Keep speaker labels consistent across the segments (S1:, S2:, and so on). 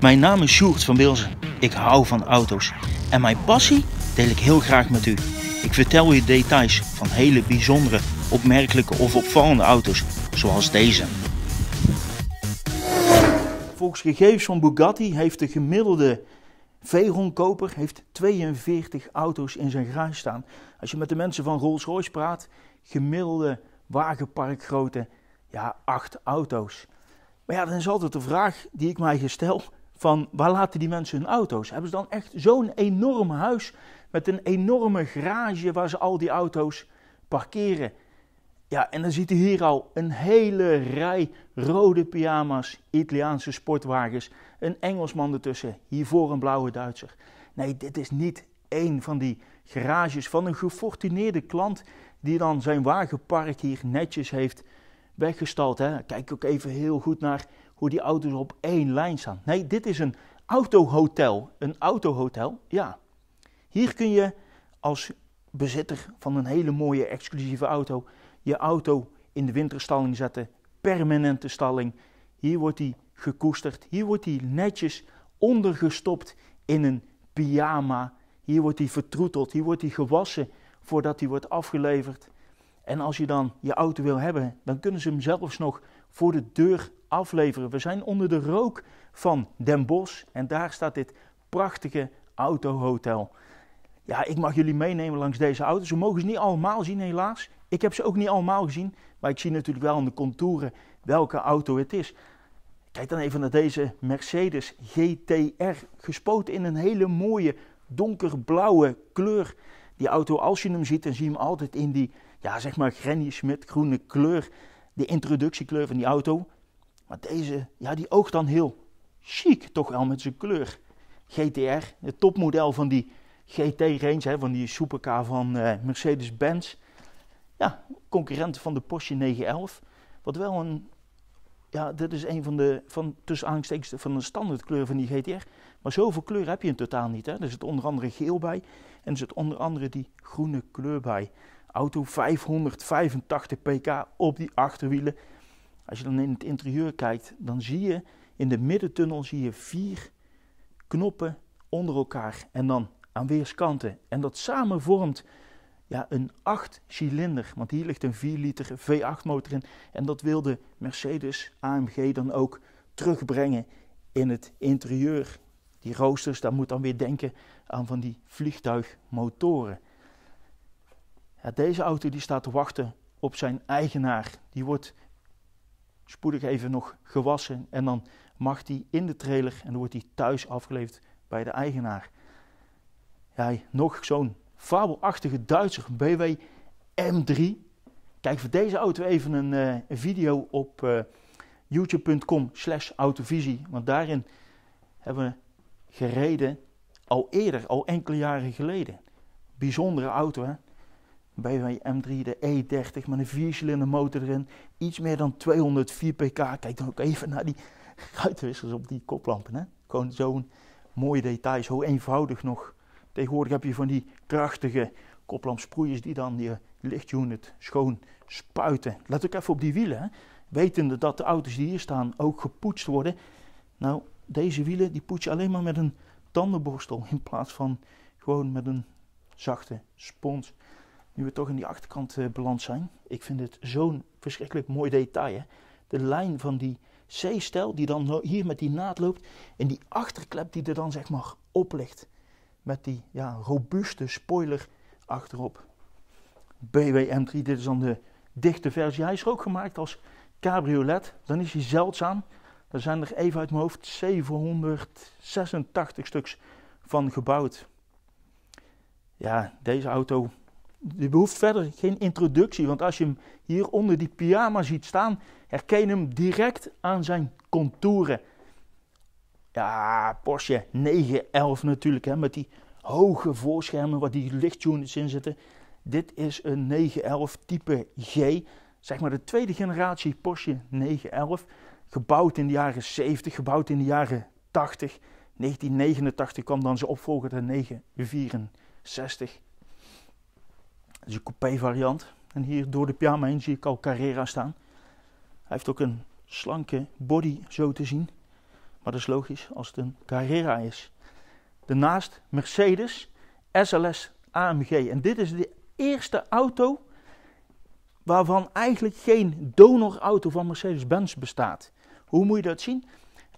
S1: Mijn naam is Sjoerd van Bilzen. Ik hou van auto's en mijn passie deel ik heel graag met u. Ik vertel u details van hele bijzondere, opmerkelijke of opvallende auto's, zoals deze. Volgens gegevens van Bugatti heeft de gemiddelde Veyron-koper heeft 42 auto's in zijn garage staan. Als je met de mensen van Rolls-Royce praat, gemiddelde wagenparkgrootte, ja, 8 auto's. Maar ja, dan is altijd de vraag die ik mij stel van waar laten die mensen hun auto's? Hebben ze dan echt zo'n enorm huis met een enorme garage waar ze al die auto's parkeren? Ja, en dan ziet u hier al een hele rij rode pyjama's, Italiaanse sportwagens, een Engelsman ertussen, hiervoor een blauwe Duitser. Nee, dit is niet één van die garages van een gefortuneerde klant die dan zijn wagenpark hier netjes heeft weggestald. Hè. Kijk ook even heel goed naar hoe die auto's op één lijn staan. Nee, dit is een autohotel. Een autohotel, ja. Hier kun je als bezitter van een hele mooie exclusieve auto je auto in de winterstalling zetten. Permanente stalling. Hier wordt die gekoesterd. Hier wordt die netjes ondergestopt in een pyjama. Hier wordt die vertroeteld. Hier wordt die gewassen voordat die wordt afgeleverd. En als je dan je auto wil hebben, dan kunnen ze hem zelfs nog voor de deur afleveren. We zijn onder de rook van Den Bosch en daar staat dit prachtige autohotel. Ja, ik mag jullie meenemen langs deze auto's. We mogen ze niet allemaal zien, helaas. Ik heb ze ook niet allemaal gezien, maar ik zie natuurlijk wel aan de contouren welke auto het is. Kijk dan even naar deze Mercedes GTR, gespoten in een hele mooie donkerblauwe kleur. Die auto, als je hem ziet, dan zie je hem altijd in die, ja, zeg maar Granny Smith groene kleur. De introductiekleur van die auto. Maar deze, ja, die oogt dan heel chic, toch wel met zijn kleur. GTR, het topmodel van die GT-range, van die supercar van uh, Mercedes-Benz. Ja, concurrent van de Porsche 911. Wat wel een, ja, dit is een van de, van, tussen van de standaardkleur van die GTR. Maar zoveel kleur heb je in totaal niet. Hè. Er zit onder andere geel bij en er zit onder andere die groene kleur bij. Auto 585 pk op die achterwielen. Als je dan in het interieur kijkt, dan zie je in de middentunnel zie je vier knoppen onder elkaar en dan aan weerskanten. En dat samen vormt ja, een 8 cilinder, want hier ligt een 4 liter V8 motor in. En dat wilde Mercedes AMG dan ook terugbrengen in het interieur. Die roosters, daar moet dan weer denken aan van die vliegtuigmotoren. Ja, deze auto die staat te wachten op zijn eigenaar. Die wordt spoedig even nog gewassen en dan mag die in de trailer en dan wordt die thuis afgeleverd bij de eigenaar. Ja, nog zo'n fabelachtige Duitser BMW M3. Kijk voor deze auto even een, een video op uh, youtube.com slash autovisie. Want daarin hebben we gereden al eerder, al enkele jaren geleden. Bijzondere auto hè. BMW M3, de E30 met een viercilinder motor erin. Iets meer dan 204 pk. Kijk dan ook even naar die ruitenwissers op die koplampen. Hè? Gewoon zo'n mooie details. Hoe eenvoudig nog. Tegenwoordig heb je van die krachtige koplampsproeiers die dan je lichtunit schoon spuiten. Let ook even op die wielen. Wetende dat de auto's die hier staan ook gepoetst worden. Nou, deze wielen die poets je alleen maar met een tandenborstel in plaats van gewoon met een zachte spons. Nu we toch in die achterkant uh, beland zijn. Ik vind het zo'n verschrikkelijk mooi detail. Hè? De lijn van die C-stel die dan hier met die naad loopt. En die achterklep die er dan zeg maar op ligt. Met die ja, robuuste spoiler achterop. BMW M3, dit is dan de dichte versie. Hij is ook gemaakt als cabriolet. Dan is hij zeldzaam. Er zijn er even uit mijn hoofd 786 stuks van gebouwd. Ja, deze auto je behoeft verder geen introductie, want als je hem hier onder die pyjama ziet staan, herken je hem direct aan zijn contouren. Ja, Porsche 911 natuurlijk, hè, met die hoge voorschermen waar die lichtunits in zitten. Dit is een 911 type G, zeg maar de tweede generatie Porsche 911. Gebouwd in de jaren 70, gebouwd in de jaren 80. 1989 kwam dan zijn opvolger de 964 is een coupé variant. En hier door de pyjama heen zie ik al Carrera staan. Hij heeft ook een slanke body zo te zien. Maar dat is logisch als het een Carrera is. Daarnaast Mercedes SLS AMG. En dit is de eerste auto waarvan eigenlijk geen donorauto van Mercedes-Benz bestaat. Hoe moet je dat zien?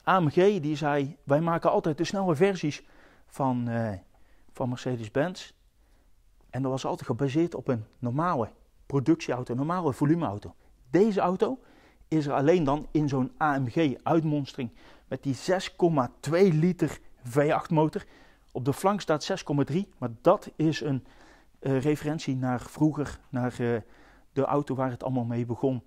S1: AMG die zei, wij maken altijd de snelle versies van, uh, van Mercedes-Benz. En dat was altijd gebaseerd op een normale productieauto, een normale volumeauto. Deze auto is er alleen dan in zo'n AMG-uitmonstering met die 6,2 liter V8 motor. Op de flank staat 6,3, maar dat is een uh, referentie naar vroeger, naar uh, de auto waar het allemaal mee begon.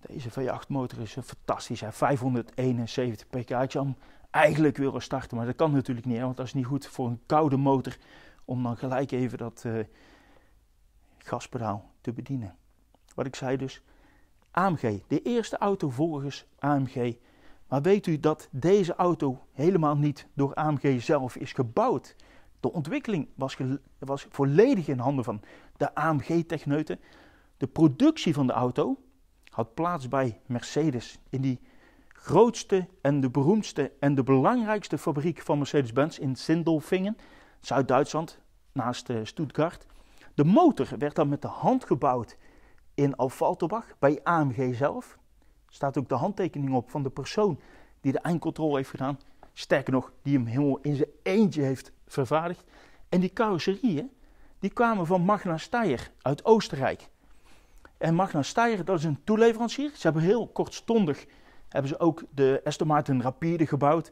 S1: Deze V8 motor is fantastisch, hè? 571 pk. Je eigenlijk willen starten, maar dat kan natuurlijk niet, want dat is niet goed voor een koude motor om dan gelijk even dat uh, gaspedaal te bedienen. Wat ik zei dus, AMG, de eerste auto volgens AMG. Maar weet u dat deze auto helemaal niet door AMG zelf is gebouwd? De ontwikkeling was, was volledig in handen van de AMG-techneuten. De productie van de auto had plaats bij Mercedes in die grootste en de beroemdste en de belangrijkste fabriek van Mercedes-Benz in Sindelfingen, Zuid-Duitsland, naast uh, Stuttgart. De motor werd dan met de hand gebouwd in Alphalterbach bij AMG zelf. Staat ook de handtekening op van de persoon die de eindcontrole heeft gedaan. Sterker nog, die hem helemaal in zijn eentje heeft vervaardigd. En die carrosserieën, die kwamen van Magna Steyr uit Oostenrijk. En Magna Steyr, dat is een toeleverancier. Ze hebben heel kortstondig hebben ze ook de Aston Martin Rapide gebouwd.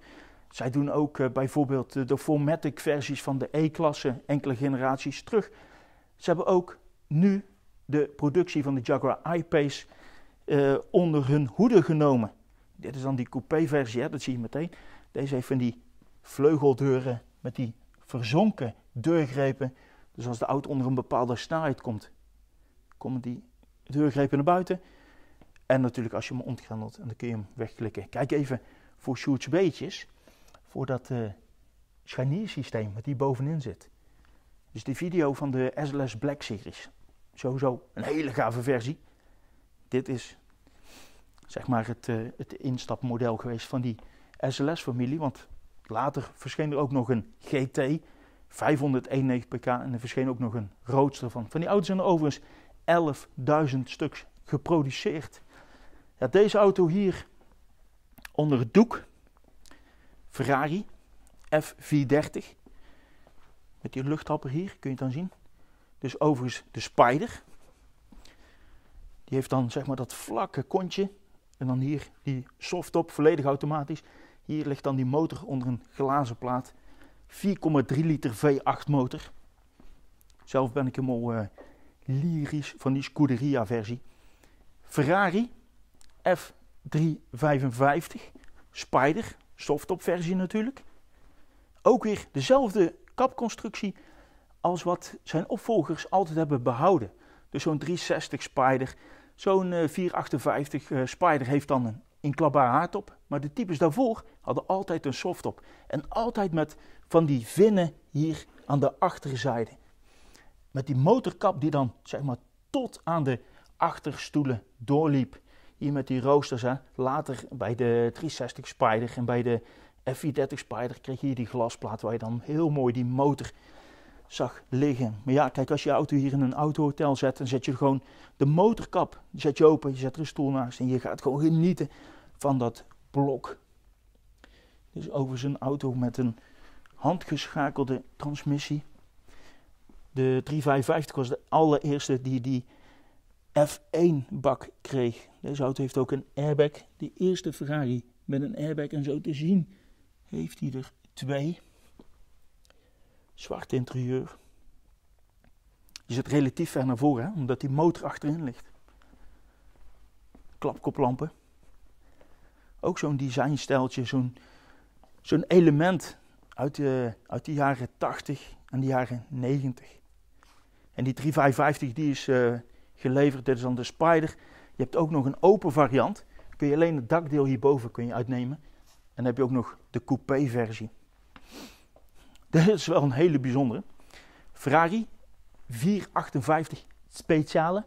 S1: Zij doen ook uh, bijvoorbeeld de Formatic versies van de E-klasse enkele generaties terug. Ze hebben ook nu de productie van de Jaguar I-Pace uh, onder hun hoede genomen. Dit is dan die coupé-versie, dat zie je meteen. Deze heeft van die vleugeldeuren met die verzonken deurgrepen. Dus als de auto onder een bepaalde snelheid komt, komen die deurgrepen naar buiten. En natuurlijk als je hem ontgrendelt en dan kun je hem wegklikken. Kijk even voor Sjoerd's beetjes, voor dat uh, scharniersysteem wat hier bovenin zit. Dus die video van de SLS Black Series. Sowieso een hele gave versie. Dit is zeg maar het, uh, het instapmodel geweest van die SLS-familie. Want later verscheen er ook nog een GT 591 pk en er verscheen ook nog een roadster van. Van die auto's zijn er overigens 11.000 stuks geproduceerd. Ja, deze auto hier onder het doek, Ferrari F430. Met die luchthapper hier, kun je het dan zien. Dus overigens de Spider. Die heeft dan zeg maar dat vlakke kontje. En dan hier die softtop, volledig automatisch. Hier ligt dan die motor onder een glazen plaat. 4,3 liter V8 motor. Zelf ben ik helemaal uh, lyrisch van die Scuderia versie. Ferrari F355 Spider, softtop versie natuurlijk. Ook weer dezelfde kapconstructie als wat zijn opvolgers altijd hebben behouden. Dus zo'n 360 Spider, zo'n 458 uh, Spider heeft dan een inklapbaar hardtop. Maar de types daarvoor hadden altijd een softtop. En altijd met van die vinnen hier aan de achterzijde. Met die motorkap die dan zeg maar tot aan de achterstoelen doorliep. Hier met die roosters. Hè. Later bij de 360 Spider en bij de F430 Spider kreeg je hier die glasplaat waar je dan heel mooi die motor zag liggen. Maar ja, kijk, als je je auto hier in een autohotel zet, dan zet je gewoon de motorkap zet je open, je zet er een stoel naast en je gaat gewoon genieten van dat blok. Dus over zijn auto met een handgeschakelde transmissie. De 355 was de allereerste die die F1-bak kreeg. Deze auto heeft ook een airbag. De eerste Ferrari met een airbag en zo te zien heeft hij er twee. Zwart interieur. Je zit relatief ver naar voren, hè, omdat die motor achterin ligt. Klapkoplampen. Ook zo'n designstijltje, zo'n element uit de, uit jaren 80 en de jaren 90. En die 355 die is uh, geleverd, dit is dan de Spider. Je hebt ook nog een open variant. Kun je alleen het dakdeel hierboven kun je uitnemen. En dan heb je ook nog de coupé versie. Dit is wel een hele bijzondere. Ferrari 458 speciale.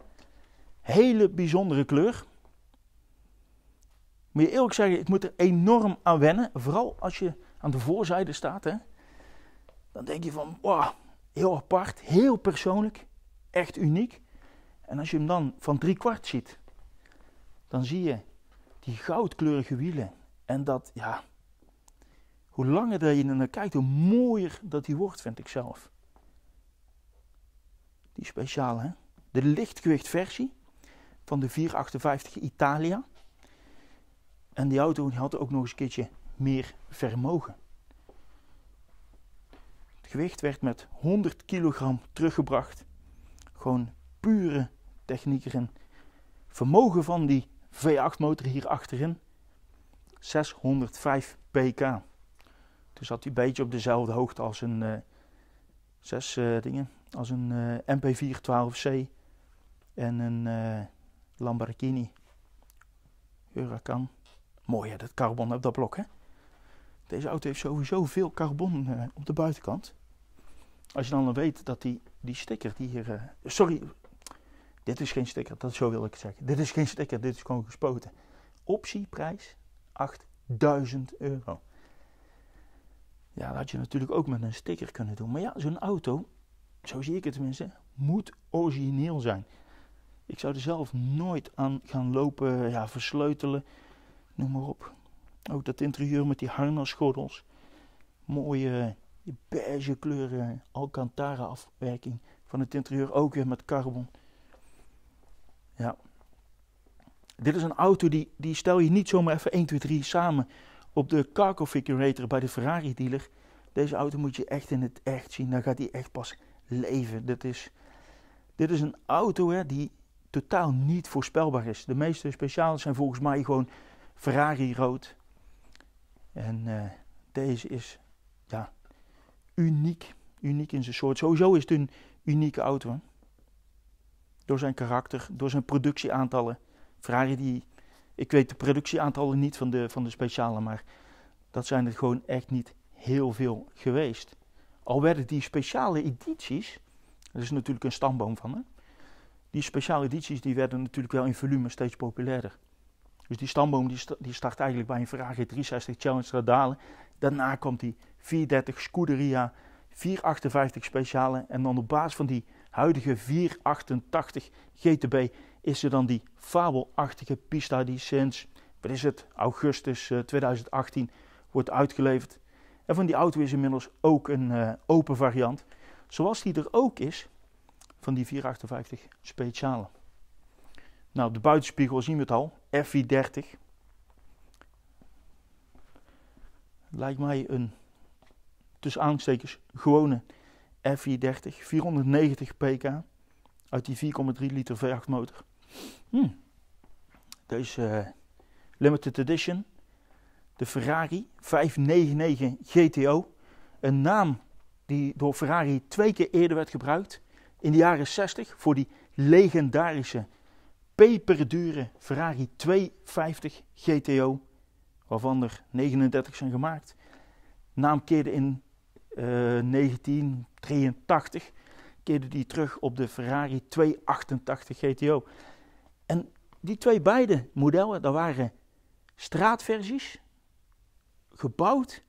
S1: Hele bijzondere kleur. moet je eerlijk zeggen, ik moet er enorm aan wennen. Vooral als je aan de voorzijde staat. Hè? Dan denk je van, wow, heel apart, heel persoonlijk, echt uniek. En als je hem dan van drie kwart ziet, dan zie je die goudkleurige wielen. En dat, ja, hoe langer dat je er naar kijkt, hoe mooier dat die wordt, vind ik zelf. Die speciale, hè? De lichtgewicht versie van de 458 Italia. En die auto had ook nog eens een keertje meer vermogen. Het gewicht werd met 100 kilogram teruggebracht. Gewoon pure techniek erin. Vermogen van die V8 motor hier achterin 605 pk. Toen zat hij een beetje op dezelfde hoogte als een uh, zes uh, dingen, als een uh, MP412C en een Lamborghini Huracan. Mooi hè, dat carbon op dat blok hè. Deze auto heeft sowieso veel carbon op de buitenkant. Als je dan weet dat die, die sticker die hier... sorry, dit is geen sticker, dat zo wil ik zeggen. Dit is geen sticker, dit is gewoon gespoten. Optieprijs 8000 euro. Ja, dat had je natuurlijk ook met een sticker kunnen doen. Maar ja, zo'n auto, zo zie ik het tenminste, moet origineel zijn. Ik zou er zelf nooit aan gaan lopen, ja, versleutelen, noem maar op. Ook dat interieur met die harnasgordels. Mooie beige kleuren Alcantara afwerking van het interieur. Ook weer met carbon. Ja. Dit is een auto die, die stel je niet zomaar even 1, 2, 3 samen op de car configurator bij de Ferrari dealer. Deze auto moet je echt in het echt zien. Dan gaat die echt pas leven. Dit is, dit is een auto hè, die totaal niet voorspelbaar is. De meeste specialen zijn volgens mij gewoon Ferrari rood. En uh, deze is ja, uniek. Uniek in zijn soort. Sowieso is het een unieke auto. Door zijn karakter, door zijn productieaantallen. Ferrari die ik weet de productieaantallen niet van de, van de speciale, maar dat zijn er gewoon echt niet heel veel geweest. Al werden die speciale edities, er is natuurlijk een stamboom van, hè? die speciale edities die werden natuurlijk wel in volume steeds populairder. Dus die stamboom die, die start eigenlijk bij een Ferrari 360 Challenge Radale. Daarna komt die 430 Scuderia, 458 speciale en dan op basis van die huidige 488 GTB is er dan die fabelachtige pista die sinds, wat is het, augustus 2018 eh, wordt uitgeleverd. En van die auto is inmiddels ook een uh, open variant, zoals die er ook is van die 458 speciale. Nou, op de buitenspiegel zien we het al, FI30. Lijkt mij een, tussen aanstekers, gewone FI30, 490 pk uit die 4,3 liter V8 motor. Hmm. Deze uh, limited edition, de Ferrari 599 GTO. Een naam die door Ferrari twee keer eerder werd gebruikt. In de jaren 60 voor die legendarische peperdure Ferrari 250 GTO. Waarvan er 39 zijn gemaakt. Naam keerde in 1983 keerde die terug op de Ferrari 288 GTO. En die twee beide modellen, dat waren straatversies, gebouwd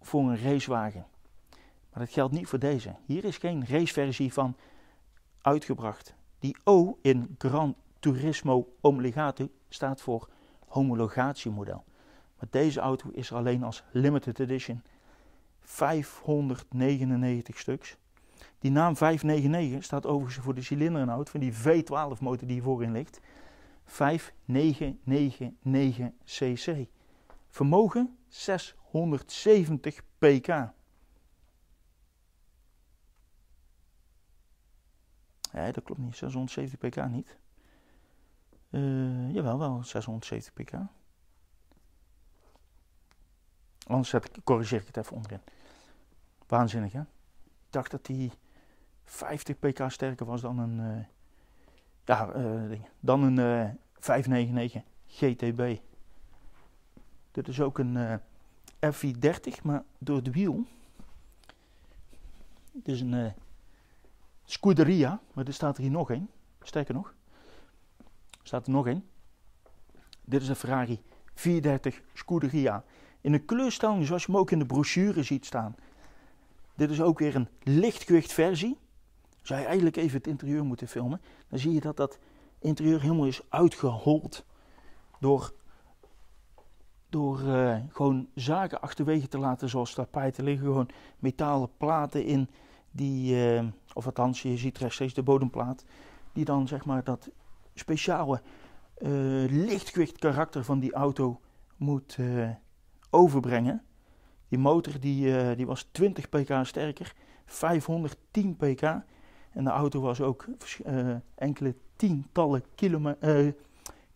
S1: voor een racewagen. Maar dat geldt niet voor deze. Hier is geen raceversie van uitgebracht. Die O in Gran Turismo Omologato staat voor homologatiemodel. Maar deze auto is er alleen als limited edition. 599 stuks. Die naam 599 staat overigens voor de cilinderinhoud van die V12 motor die voorin ligt. 5999 cc. Vermogen 670 pk. Nee, dat klopt niet. 670 pk niet. Uh, jawel, wel 670 pk. Anders zet ik, corrigeer ik het even onderin. Waanzinnig, hè? Ik dacht dat die 50 pk sterker was dan een, uh, ja, uh, dan een uh, 599 GTB. Dit is ook een FI30, maar door het wiel. Het is een Scuderia, maar er staat er hier nog één. Sterker nog, staat er nog één. Dit is een Ferrari F430 Scuderia. In een kleurstelling zoals je hem ook in de brochure ziet staan. Dit is ook weer een lichtgewicht versie. Zou je eigenlijk even het interieur moeten filmen. Dan zie je dat dat interieur helemaal is uitgehold. Door, door uh, gewoon zaken achterwege te laten zoals tapijten. liggen gewoon metalen platen in. Die, uh, of althans je ziet rechtstreeks de bodemplaat. Die dan zeg maar dat speciale uh, lichtgewicht karakter van die auto moet overbrengen. Die motor die, die was 20 pk sterker. 510 pk. En de auto was ook uh, enkele tientallen uh,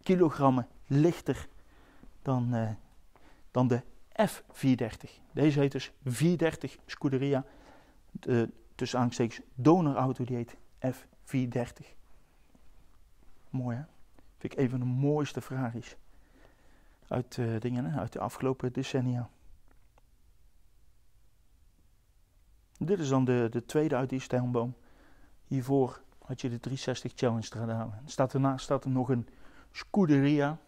S1: kilogrammen lichter dan, dan de F430. Deze heet dus 430 Scuderia. De tussen aanstekens donorauto die heet F430. Mooi hè? Vind ik een van de mooiste Ferraris uit, dingen, uit de afgelopen decennia. Dit is dan de, de tweede uit die stijlboom. Hiervoor had je de 360 Challenge gedaan. Staat ernaast staat er nog een Scuderia.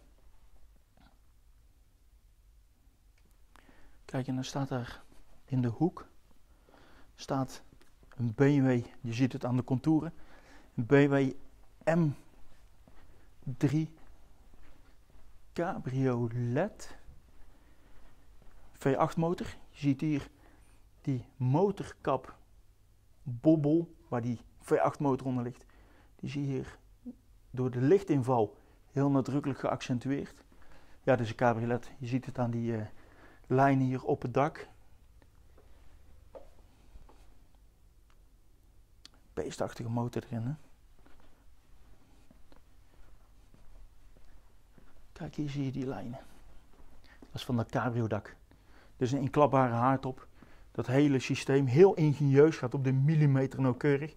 S1: Kijk, en dan staat daar in de hoek staat een BMW. Je ziet het aan de contouren. Een BMW M3 Cabriolet V8 motor. Je ziet hier die motorkap bobbel waar die V8 motor onder ligt. Die zie je hier door de lichtinval heel nadrukkelijk geaccentueerd. Ja, is een cabriolet. Je ziet het aan die uh, lijnen hier op het dak. Beestachtige motor erin, hè? Kijk, hier zie je die lijnen. Dat is van dat cabrio-dak. Dus een inklapbare haardtop. Dat hele systeem, heel ingenieus, gaat op de millimeter nauwkeurig.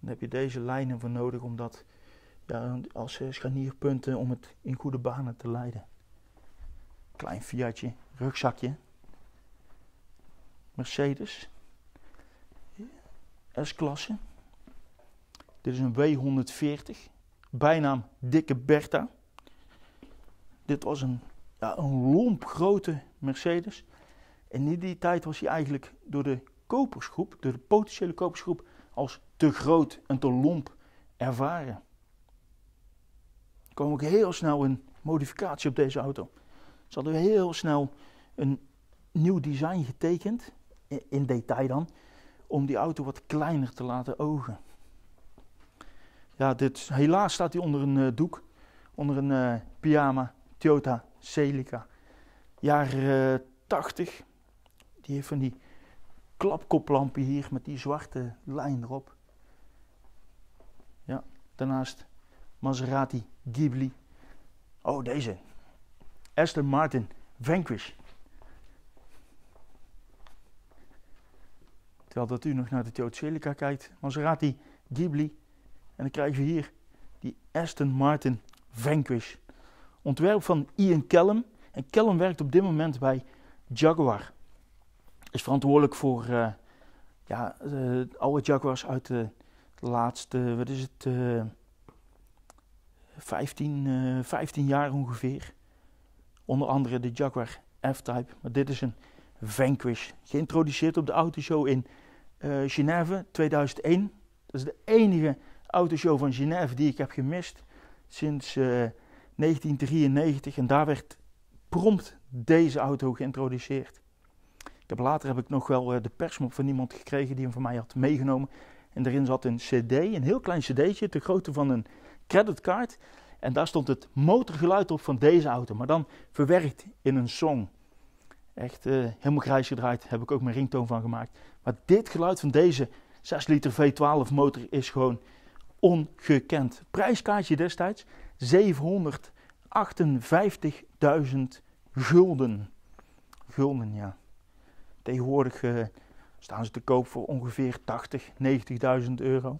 S1: Dan heb je deze lijnen voor nodig om dat ja, als eh, scharnierpunten om het in goede banen te leiden. Klein Fiatje, rugzakje. Mercedes. S-klasse. Dit is een W140. Bijnaam Dikke Bertha. Dit was een, ja, een lomp grote Mercedes. En in die tijd was hij eigenlijk door de kopersgroep, door de potentiële kopersgroep, als te groot en te lomp ervaren. Er kwam ook heel snel een modificatie op deze auto. Ze hadden heel snel een nieuw design getekend, in detail dan, om die auto wat kleiner te laten ogen. Ja, dit, helaas staat hij onder een uh, doek, onder een uh, pyjama Toyota Celica. Jaren uh, 80. Die heeft van die klapkoplampen hier met die zwarte lijn erop. Ja, daarnaast Maserati Ghibli. Oh, deze. Aston Martin Vanquish. Terwijl dat u nog naar de Toyota Celica kijkt. Maserati Ghibli. En dan krijgen we hier die Aston Martin Vanquish. Ontwerp van Ian Callum. En Callum werkt op dit moment bij Jaguar is verantwoordelijk voor uh, ja, alle Jaguars uit de laatste, wat is het, uh, 15, 15 jaar ongeveer. Onder andere de Jaguar F-Type. Maar dit is een Vanquish. Geïntroduceerd op de autoshow in Genève 2001. Dat is de enige autoshow van Genève die ik heb gemist sinds 1993. En daar werd prompt deze auto geïntroduceerd heb, later heb ik nog wel eh, de persmop van iemand gekregen die hem van mij had meegenomen. En daarin zat een cd, een heel klein cd'tje, de grootte van een creditcard. En daar stond het motorgeluid op van deze auto, maar dan verwerkt in een song. Echt uh, helemaal grijs gedraaid, heb ik ook mijn ringtoon van gemaakt. Maar dit geluid van deze 6 liter V12 motor is gewoon ongekend. Prijskaartje destijds 758.000 gulden. Gulden, ja. Tegenwoordig uh, staan ze te koop voor ongeveer 80, 90.000 euro.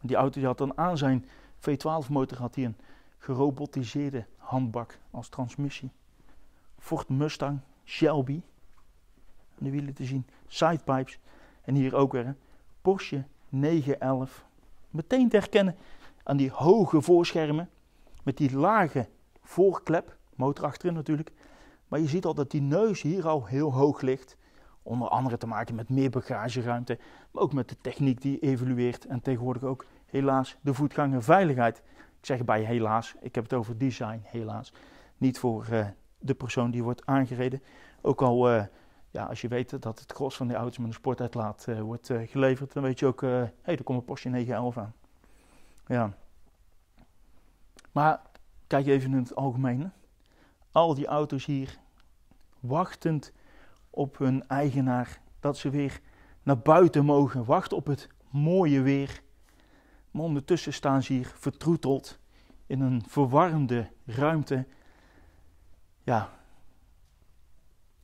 S1: Die auto die had dan aan zijn V12 motor had hij een gerobotiseerde handbak als transmissie. Ford Mustang, Shelby. Aan de wielen te zien, sidepipes. En hier ook weer Porsche 911. Meteen te herkennen aan die hoge voorschermen met die lage voorklep. motor achterin natuurlijk. Maar je ziet al dat die neus hier al heel hoog ligt. Onder andere te maken met meer bagageruimte, maar ook met de techniek die evolueert en tegenwoordig ook helaas de voetgangerveiligheid. Ik zeg bij helaas, ik heb het over design helaas. Niet voor uh, de persoon die wordt aangereden. Ook al, uh, ja, als je weet dat het gros van die auto's met een sportuitlaat uh, wordt geleverd, dan weet je ook, hé, hey, er komt een Porsche 911 aan. Ja. Maar kijk even in het algemeen. Al die auto's hier wachtend op hun eigenaar. Dat ze weer naar buiten mogen, wachten op het mooie weer. Maar ondertussen staan ze hier vertroeteld in een verwarmde ruimte. Ja,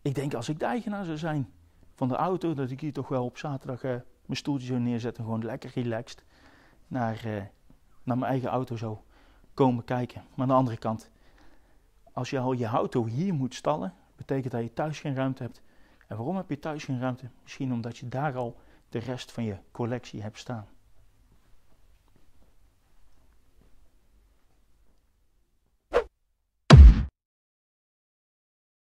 S1: ik denk als ik de eigenaar zou zijn van de auto, dat ik hier toch wel op zaterdag uh, mijn stoeltje zou neerzetten. Gewoon lekker relaxed naar, uh, naar mijn eigen auto zou komen kijken. Maar aan de andere kant, als je al je auto hier moet stallen, betekent dat je thuis geen ruimte hebt. En waarom heb je thuis geen ruimte? Misschien omdat je daar al de rest van je collectie hebt staan.